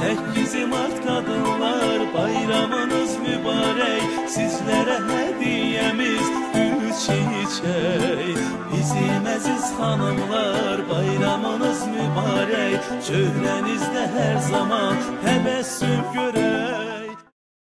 8 Mart kadınlar bayramınız mübarek. Sizlere hediyemiz gül çiçek. Bizim aziz hanımlar bayramınız mübarek. Çöhrənizdə her zaman təbəssüm görək